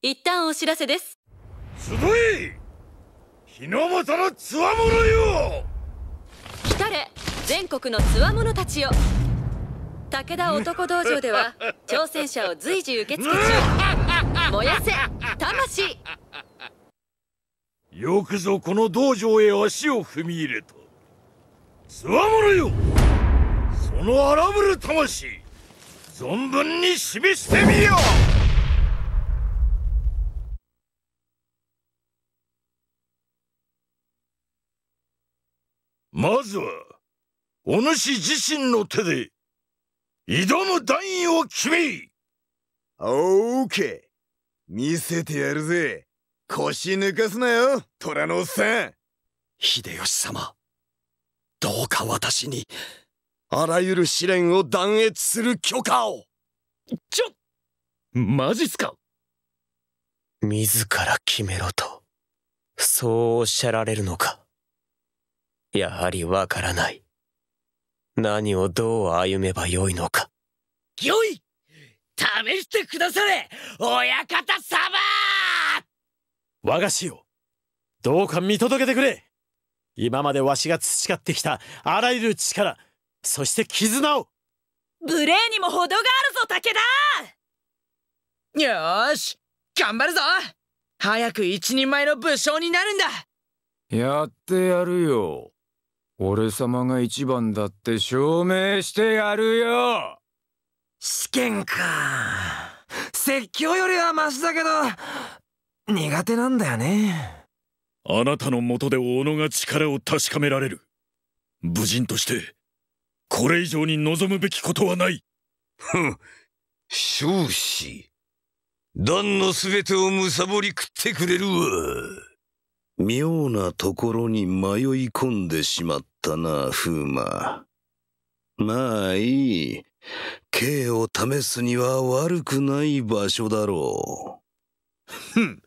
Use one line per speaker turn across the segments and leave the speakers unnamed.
一旦お知らせです。
集い日の本のつわものよ！
来たれ全国のつわものたちよ。武田男道場では挑戦者を随時受付中。燃やせ魂！
よくぞこの道場へ足を踏み入れた。つわものよ！その荒ぶる魂存分に示してみよまずはお主自身の手で挑む段位を決め
オーケー見せてやるぜ。腰抜かすなよ虎のおっさん。
秀吉様どうか私にあらゆる試練を断越する許可を。
ちょマジっすか？
自ら決めろとそうおっしゃられるのかやはりわからない。何をどう歩めばよいのか。
よい。試してくだされ親方様。
我が師よどうか見届けてくれ。今までわしが培ってきたあらゆる力そして絆を。
無礼にも程があるぞ武
田。よーし頑張るぞ。早く一人前の武将になるんだ。
やってやるよ俺様が一番だって証明してやるよ。
試験か。説教よりはマシだけど苦手なんだよね。
あなたのもとで小野が力を確かめられる。武人としてこれ以上に望むべきことはない。
ふん。少子段の全てをむさぼり食ってくれるわ妙なところに迷い込んでしまったな風磨。まあいい。刑を試すには悪くない場所だろ
う。ふん。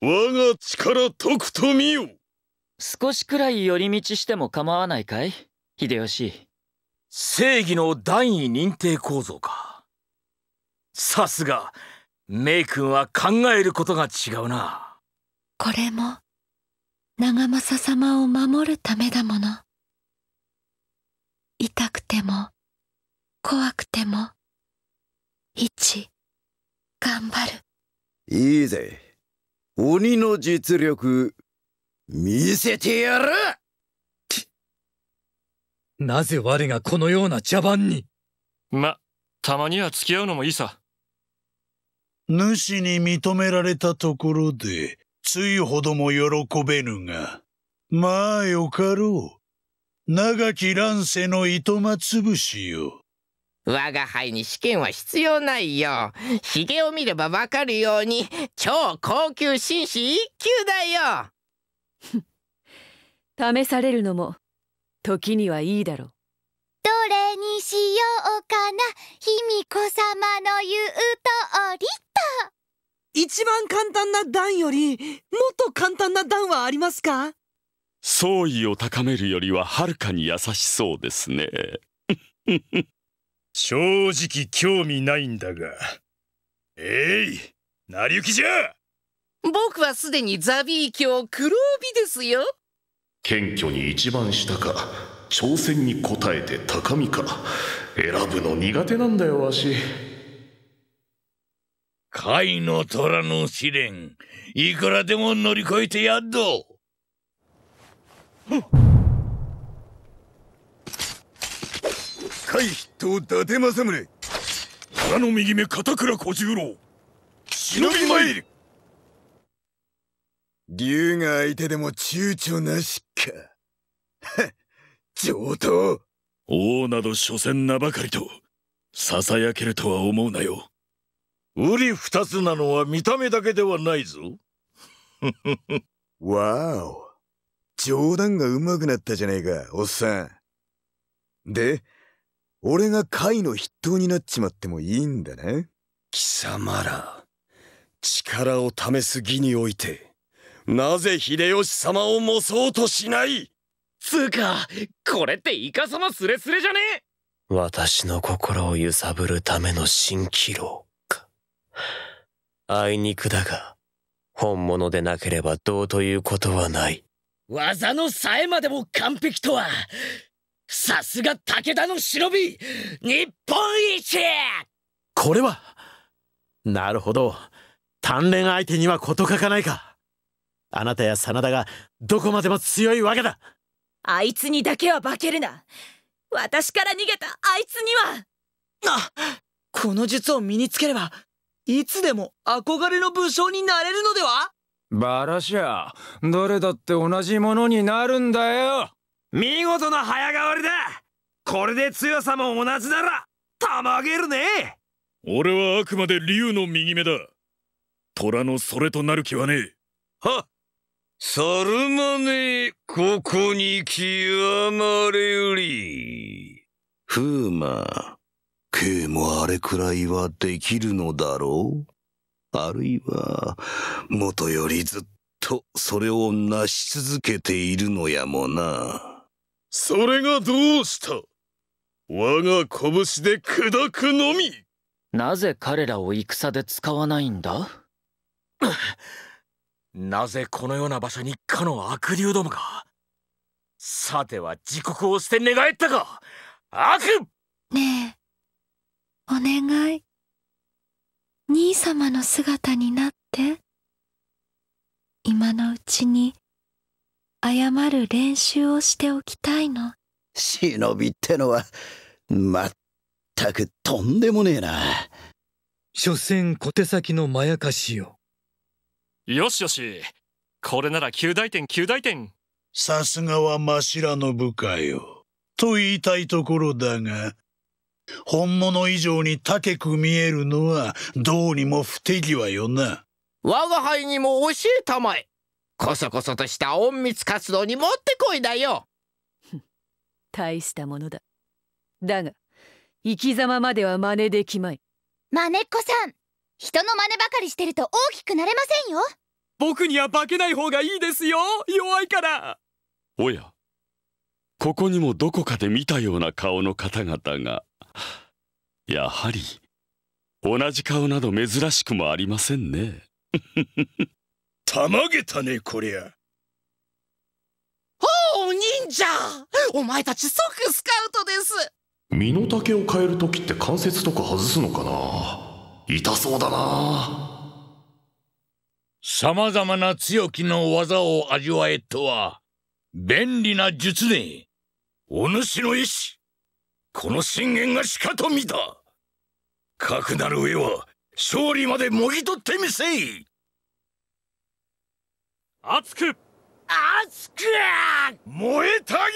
我が力解くと見よ。
少しくらい寄り道しても構わないかい？秀吉。
正義の段位認定構造か。さすがメイ君は考えることが違うな。
これも長政様を守るためだもの。痛くても怖くても一頑張る。
いいぜ。鬼の実力見せてやる。
なぜ我がこのような茶番に？
ま、たまには付き合うのもいいさ。
主に認められたところで、ついほども喜べぬが。まあよかろう。長き乱世の糸間潰しよ。
我が輩に試験は必要ないよ。髭を見ればわかるように、超高級紳士一級だ
よ。試されるのも、時にはいいだろう。
どれにしようかな、卑弥呼様の言う通りと。
一番簡単な段より、もっと簡単な段はありますか？
総意を高めるよりははるかに優しそうですね。
正直興味ないんだが。えい、成り行きじゃ
僕はすでにザビー卿黒帯ですよ。
謙虚に一番下か挑戦に応えて高みか選ぶの苦手なんだよわし
甲斐の虎の試練いくらでも乗り越えてやっど
甲斐筆頭伊達政宗
虎の右目片倉小十郎忍び参る
竜が相手でも躊躇なしか。は 上等
王など所詮名ばかりと、ささやけるとは思うなよ。瓜二つなのは見た目だけではないぞ。
わお。冗談が上手くなったじゃねえか、おっさん。で、俺が貝の筆頭になっちまってもいいんだな。
貴様ら、力を試す義において、なぜ秀吉様を模そうとしない？
つうかこれってイカ様スレスレじゃね？
私の心を揺さぶるための蜃気楼かあいにくだが、本物でなければどうということはない。
技のさえまでも完璧とはさすが武田の忍び日本一!
これはなるほど。鍛錬相手には事欠かないか。あなたや真田がどこまでも強いわけだ。
あいつにだけは化けるな。私から逃げたあいつには。
あこの術を身につければいつでも憧れの武将になれるのでは？
バラシャ誰だって同じものになるんだよ。
見事な早変わりだ。これで強さも同じなら。たまげるね。
俺はあくまで竜の右目だ。虎のそれとなる気はねえ。
はさるまねここに極まれより。風魔刑もあれくらいはできるのだろう？あるいは、もとよりずっとそれを成し続けているのやもな。
それがどうした？我が拳で砕くのみ！
なぜ彼らを戦で使わないんだ？
なぜこのような場所にかの悪竜どもが？さては自国を捨て寝返ったか！悪！
ねえお願い。兄様の姿になって今のうちに謝る練習をしておきたいの。
忍びってのはまったくとんでもねえな。
所詮小手先のまやかしよ。
よしよし。これなら9大点9大点
さすがは真白の部下よ。と言いたいところだが本物以上に高く見えるのはどうにも不手際よな。
我が輩にも教えたまえ。こそこそとした隠密活動にもってこいだよ。
大したものだ。だが、生き様までは真似できまい。
まねっこさん、人の真似ばかりしてると大きくなれませんよ。
僕には化けない方がいいですよ。弱いから。
おや、ここにもどこかで見たような顔の方々が。やはり同じ顔など珍しくもありませんね。
たまげたねこりゃ。
おお忍者お前たち即スカウトです。
身の丈を変える時って関節とか外すのかな？痛そうだな。
様々な強気の技を味わえとは便利な術ねお主の意志この信玄がしかと見た。かくなる上は勝利までもぎ取ってみせい。
熱く
熱く
燃えたぎる。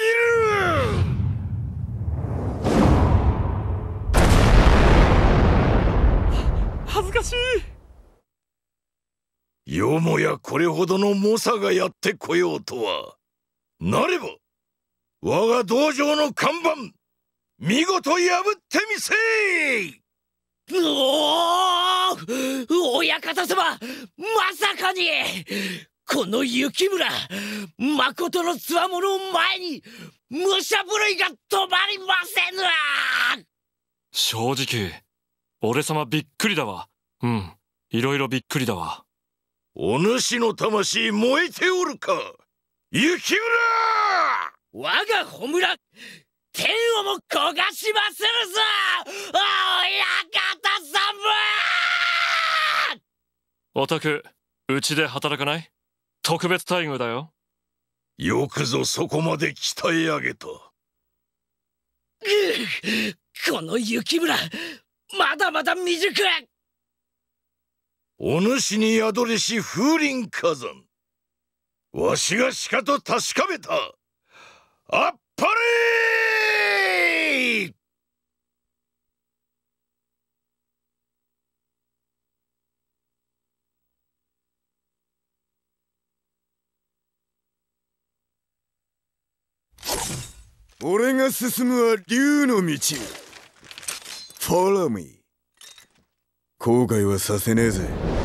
恥ずかし
い。よもやこれほどの猛者がやってこようとは。なれば我が道場の看板見事破ってみせ
い!おお親方様まさかに!この雪村誠のつわものを前に武者震いが止まりませぬ
正直俺様びっくりだわ。うんいろいろびっくりだわ。
お主の魂燃えておるか雪村
我が穂村天をも焦がしまするぞ！親方様
おたくうちで働かない？特別待遇だよ。
よくぞそこまで鍛え上げた。
この雪村まだまだ未熟！
お主に宿りし風林火山。わしがしかと確かめたあっぱれ
俺が進むは竜の道。Follow me 後悔はさせねえぜ。